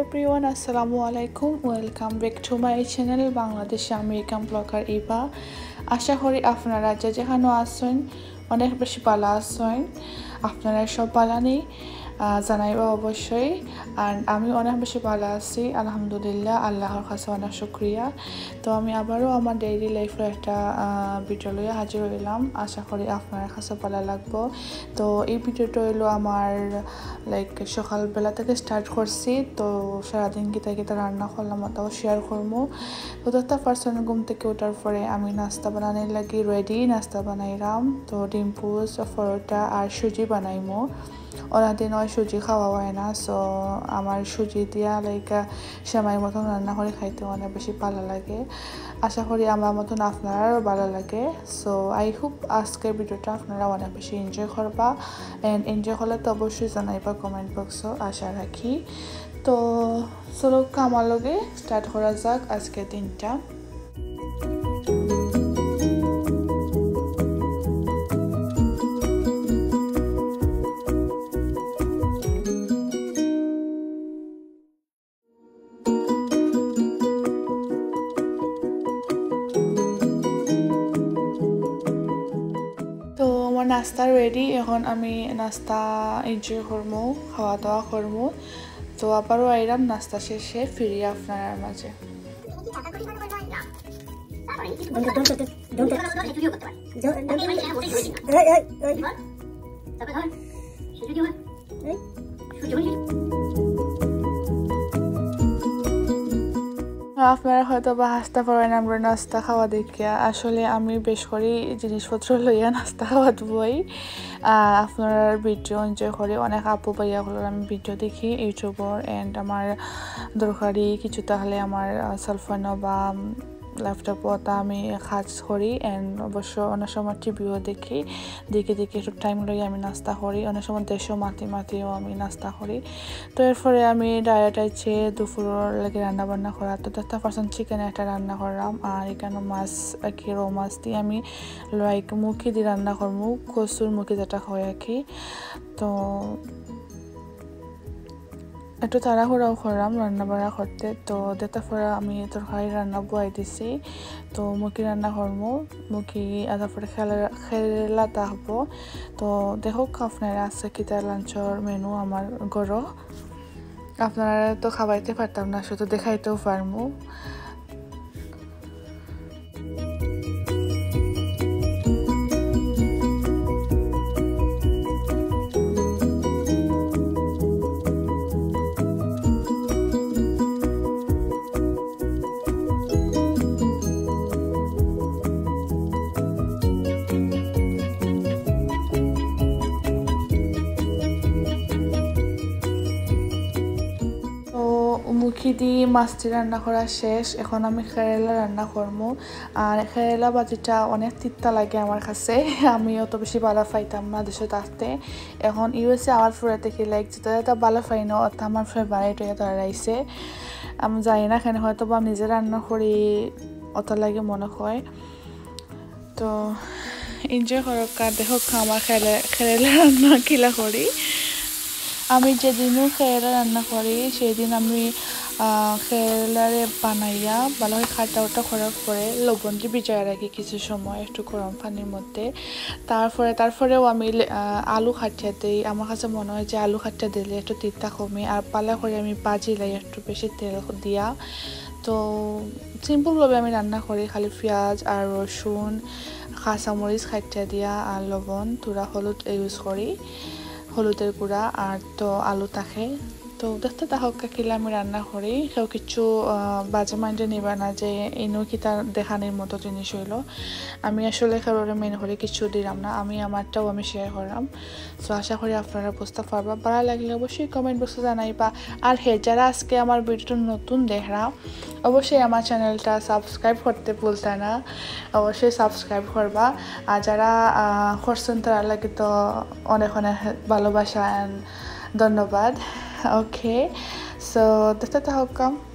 Everyone আসসালামু আলাইকুম। Welcome back to my channel বাংলাদেশে আমেরিকান ব্লগার ইবা আশা করি আপনারা যে যেখানে আসেন অনেক বেশি পালা আসেন আপনারা সব ভালো নেই। জানাইবা অবশ্যই। আর আমি অনেক বেশি ভালো আছি, আলহামদুলিল্লাহ, আল্লাহর কাছে অনেক শুক্রিয়া। তো আমি আবারও আমার ডেইলি লাইফের একটা ভিডিও লইয়া হাজির হইলাম। আশা করি আপনার কাছে ভালো লাগবো। তো এই ভিডিওটা হইল আমার লাইক সকালবেলা থেকে স্টার্ট করছি। তো সারাদিন গীতা গীতা রান্না করলাম, ওটাও শেয়ার করব তো দশটা পার্সেন্ট ঘুম থেকে ওঠার পরে আমি নাস্তা বানানোর লাগি রেডি নাস্তা বানাইলাম। তো ডিম পোস পরোটা আর সুজি বানাইমো। ওরা দিন ওই সুজি খাওয়া হয় না সো আমার সুজি দিয়া লাইক সেমাই মতন রান্না করে খাইতে অনেক বেশি ভালো লাগে। আশা করি আমার মতন আপনারাও ভালো লাগে সো আই হোপ আজকের ভিডিওটা আপনারা অনেক বেশি এনজয় করবা। অ্যান্ড এনজয় করলে তো অবশ্যই জানাইবা কমেন্ট বক্সও আশা রাখি। তো চলো কামার লগে স্টার্ট করা যাক আজকের দিনটা। নাস্তা রেডি এখন আমি নাস্তা এনজয় করব খাওয়া দাওয়া করব তো আবারও আইরাম নাস্তা শেষে ফিরি আপনার মাঝে। আপনারা হয়তো বা হাসতে পারেন আমরা নাস্তা খাওয়া দেখিয়া। আসলে আমি বেশ করে জিনিসপত্র লইয়া নাস্তা খাওয়া বই আপনার ভিডিও এনজয় করে অনেক আপু ভাইয়াগুলোর আমি ভিডিও দেখি, ইউটিউবর অ্যান্ড আমার দরকারি কিছু তাহলে আমার সেলফোনও বা ল্যাপটপত আমি কাজ করি অ্যান্ড অবশ্য অনেক সময় টিভিও দেখি। দেখে দেখে একটু টাইম লই আমি নাস্তা করি। অনেক সময় দেশও মাতি মাতিও আমি নাস্তা করি। তো এরপরে আমি ডায়েট আইছে দুপুরের লাগে রান্না বান্না করা, তো দশটা পার্সেন্ট চিকেন একটা রান্না করলাম। আর এখানে মাছ কি রৌ মাছ দিয়ে আমি লাইক মুখি দিয়ে রান্না করব। কচুর মুখি যেটা হয় আর কি। তো একটু তাড়াহুড়াও করলাম রান্না বাড়া করতে। তো দেতা পরে আমি তরকারি রান্না বয়াই দিছি। তো মুখি রান্না করব মুখি তারপরে খেলা খেলা তাহবো তো দেখো আপনারা আছে কিতা লাঞ্চর মেনু আমার গরো। আপনারা তো খাবাইতে পারতাম না, শুধু দেখাইতেও পারব দিয়ে মাছটি রান্না করা শেষ। এখন আমি কেরেলা রান্না করব আর কেরেলা বাজিটা অনেক তিত্তা লাগে আমার কাছে। আমি অত বেশি ভালো পাইতাম না দেশে থাকতে। এখন ইউএসএ আমার ফুরে থেকে লাইক যেটা এটা ভালো পাই না অর্থাৎ আমার ফেভারিট হয়ে দাঁড়াইছে আমি জানি না কেন হয়তো বা নিজে রান্না করি, অত লাগে মনে হয়। তো এনজয় করক দেখক আমার খেলে খেলেলা রান্না কিলা করি। আমি যেদিনও খেয়েলা রান্না করি, সেদিন আমি খেলারে বানাইয়া ভালোভাবে খাটা ওটা করার পরে লবণ দিয়ে ভিজায় রাখি কিছু সময়, একটু গরম পানির মধ্যে। তারপরে তারপরেও আমি আলু খাটিয়া দিই। আমার কাছে মনে হয় যে আলু খাটিয়া দিলে একটু তিতা কমে আর পালা করে আমি বাজি লাই একটু বেশি তেল দিয়া। তো সিম্পলভাবে আমি রান্না করি, খালি পেঁয়াজ আর রসুন, কাঁচামরিচ খাইটা দিয়া আর লবণ, তুরা, হলুদ ইউজ করি। হলুদের গুঁড়া আর তো আলু থাকে। তো দেখতে তাহক কিলা আমি রান্না করি। কেউ কিছু বাজে মাইন্ডে নিবা না যে ইনো কিতা দেখানির মতো জিনিস হইল। আমি আসলে কারোর মেন করে কিছু দিলাম না, আমি আমারটাও আমি শেয়ার করলাম সো আশা করি আপনারা বুঝতে পারবা। ভালো লাগলে অবশ্যই কমেন্ট বক্সে জানাইবা। আর হে, যারা আজকে আমার ভিডিওটা নতুন দেখরা, অবশ্যই আমার চ্যানেলটা সাবস্ক্রাইব করতে ভুলতে না। অবশ্যই সাবস্ক্রাইব করবা। আর যারা করছেন তারা লাগে তো অনেক অনেক ভালোবাসা ধন্যবাদ। okay. So that's how come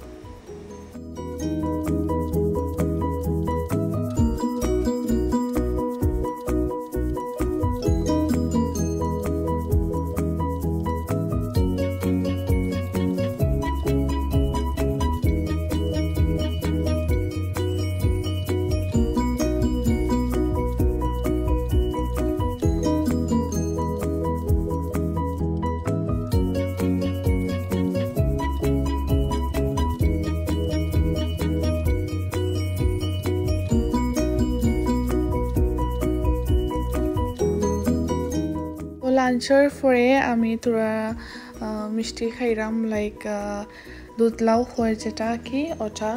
লাঞ্চৰ পৰে আমি তোরা মিষ্টি খাইরাম লাইক দুধ লাউ হয় যেটা কি, ওটা।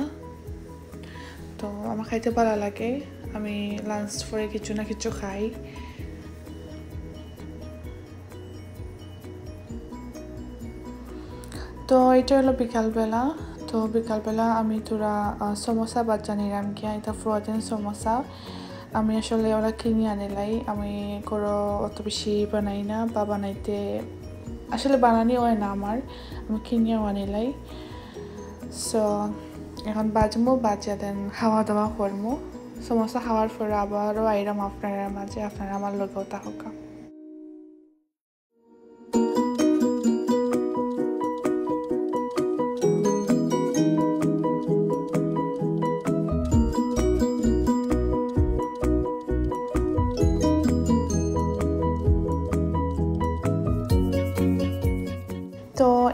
তো আমার খাইতে ভালো লাগে। আমি লাঞ্চ পরে কিছু না কিছু খাই। তো এটা হলো বিকালবেলা। তো বিকালবেলা আমি তোরা সমোসা বাচ্চা নিলাম গিয়া। এটা ফ্রোজেন সমোসা। আমি আসলে ওরা কিনে আনিলাই আমি কোনো অত বেশি বানাই না, বা বানাইতে আসলে বানানি হয় না আমার। আমি কিনেও আনিলাই সো এখন বাজমো, বাজা দেন খাওয়া দাওয়া করব সমস্যা খাওয়ার পরে আবারও আইরাম আপনারা মাঝে, আপনারা আমার লগেও থাকা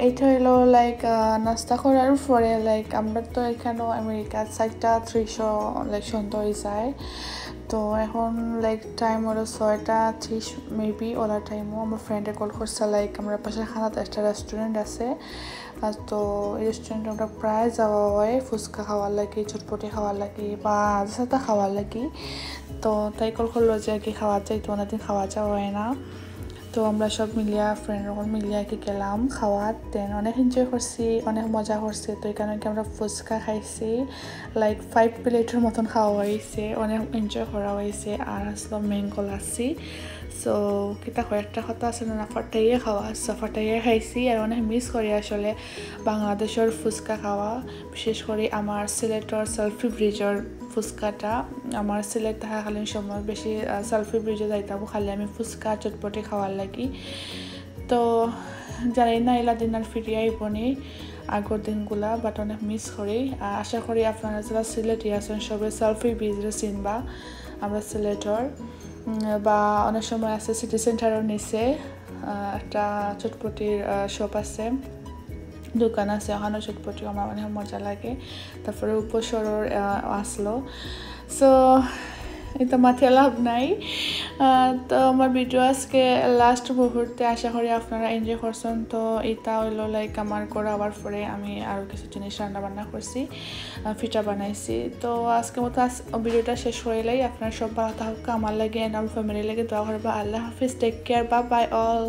এটা হইল লাইক নাস্তা করার পরে লাইক আমরা তো এখানেও আমেরিকার সাইডটা থ্রিশো লাইক সন্ধ্যা হয়ে যায়। তো এখন লাইক টাইম হলো ছয়টা ত্রিশ মেবি ওলার টাইমও আমার ফ্রেন্ডে কল করছে লাইক আমরা পাশে খানাত একটা রেস্টুরেন্ট আছে। তো এই রেস্টুরেন্টে আমরা প্রায় যাওয়া হয়, ফুচকা খাওয়ার লাগি, চটপটি খাওয়ার লাগি, বা সাথে খাওয়ার লাগি। তো তাই কল করল যে কি খাওয়া যায়, তো অনেকদিন খাওয়া যাওয়া হয় না। তো আমরা সব মিলিয়া ফ্রেন্ড মিলিয়া কি গেলাম খাওয়াত দেন অনেক এনজয় করছি অনেক মজা করছি তো এই কি আমরা ফুচকা খাইছি লাইক ফাইভ প্লেটের মতন খাওয়া হয়েছে অনেক এনজয় করা হয়েছে আর আসলো ম্যাঙ্গো লাসি সো কিতা কয়েকটা কথা আছে, না ফাটাইয়ে খাওয়া সো ফাটাইয়ে খাইছি, আর অনেক মিস করি আসলে বাংলাদেশের ফুচকা খাওয়া। বিশেষ করে আমার সিলেটর সেলফি ব্রিজের ফুচকাটা। আমার সিলেট থাকাকালীন সময় বেশি সেলফি ব্রিজে যাইতাম, খালি আমি ফুচকা চটপটি খাওয়ার লাগি। তো জানি না, এলা দিন আর ফিরিয়ে আইবনি আগর দিনগুলা বাট অনেক মিস করি। আশা করি আপনারা যারা সিলেটি আছেন, সবাই সেলফি ব্রিজে চিনবা। আমরা সিলেটর বা অনেক সময় আছে সিটি সেন্টারের নিচে একটা চটপটির শপ আছে, দোকান আছে ওখানে চটপটি আমার অনেক মজা লাগে। তারপরে উপসরর আসলো। সো এটা মাথায় লাভ নাই। তো আমার ভিডিও আজকে লাস্ট মুহূর্তে আশা করি আপনারা এনজয় করছেন। তো এটা হইল লাইক আমার করা আবার পরে আমি আরও কিছু জিনিস রান্না বান্না করছি ফিটা বানাইছি। তো আজকে মতো আজ ভিডিওটা শেষ হইলেই আপনারা সব ভালো থাকুক। আমার লাগে আমার ফ্যামিলি লাগে দোয়া করবা। আল্লাহ হাফিজ। টেক কেয়ার বা বাই অল